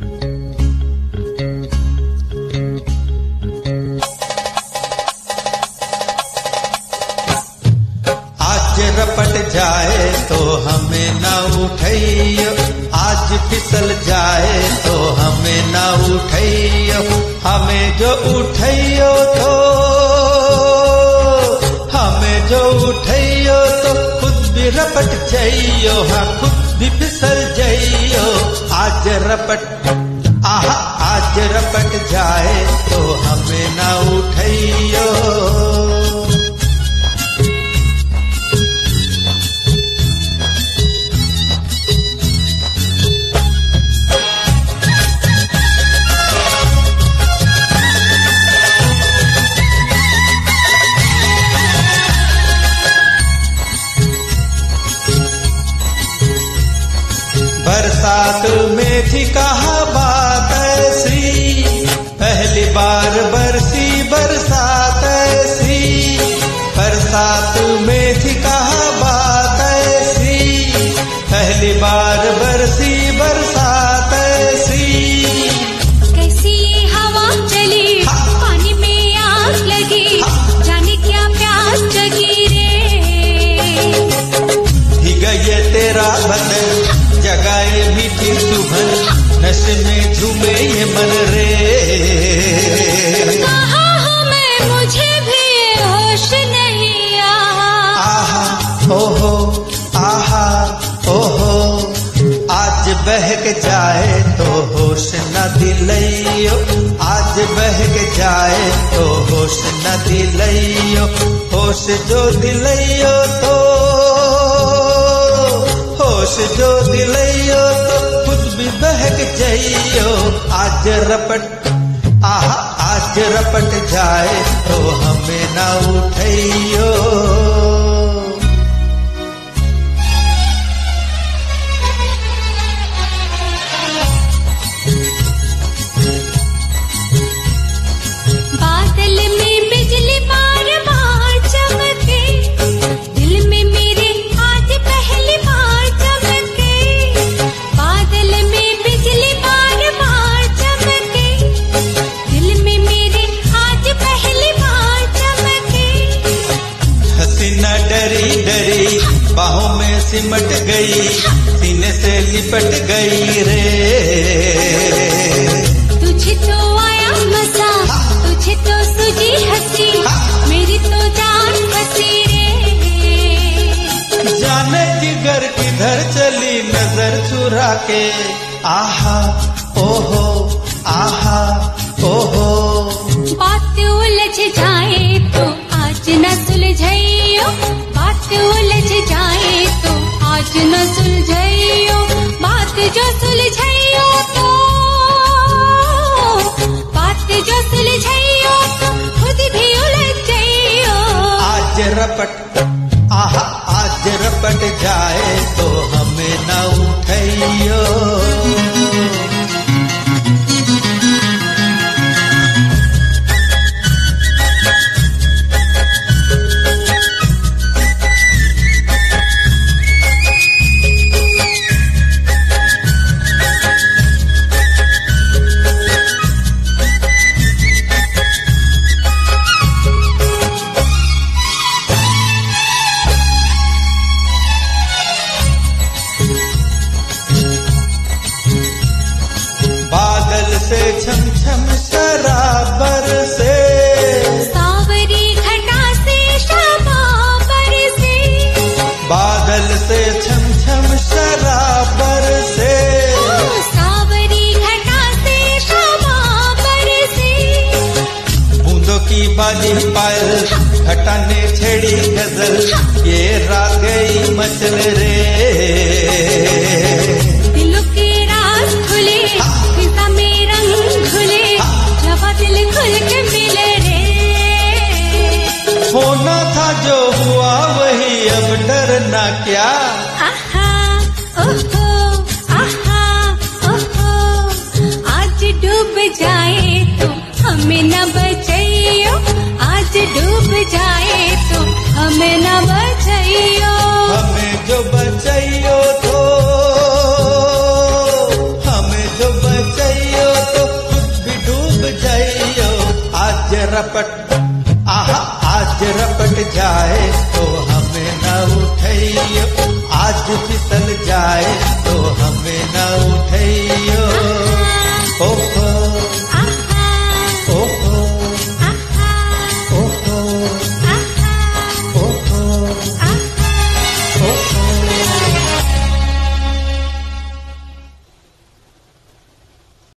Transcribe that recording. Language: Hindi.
आज रपट जाए तो हमें न उठैयो। आज फिसल जाए तो हमें न उठैयो। हमें जो उठैयो तो हमें जो उठैयो तो खुद भी रपट जाइयो हाँ खुद भी फिसल जाइयो। रपट। आहा आज रपट जाए तो हमें ना उठैयो कहा बात ऐसी पहली बार बरसी बरसात ऐसी बरसात में थी कहा बात ऐसी पहली बार बरसी बरसात ऐसी कैसी हवा चली? पानी में आग लगी। जाने क्या प्यास जगी रे? ये तेरा बदन जगाए मीठी चुभन नशे में झूमे ये मन रे। कहा हूँ मैं मुझे भी होश नहीं आहा ओहो आहा ओहो आज बहक जाए तो होश न दिलैयो। आज बहक जाए तो होश न दिलैयो होश जो दिलैयो तो। होश जो दिलैयो तो। भी बहक जाइयो। आज रपट आहा आज रपट जाए तो हमें ना उठैयो। गई सीने से लिपट गई रे। तुझे तो आया मज़ा तुझे तो सुजी हँसी मेरी तो जान फंसी रे। जाने जिगर किधर चली नज़र चुरा के आहा ओहो आहा ओहो। बात उलझ जाए बाजी पायल घटा ने छेड़ी गज़ल ये रात गई मचल रे। दिलों के राज खुले फिजा में रंग घुले जब दिल खुल के मिले रे। होना था जो हुआ वही अब डरना क्या। आहा ओहो आहा ओहो आज डूब जाए तो हमें न बचाइयो तो। हमें तो डूब आज रपट आज रपट जाए तो हमें न उठैयो। आज फिसल जाए तो हमें न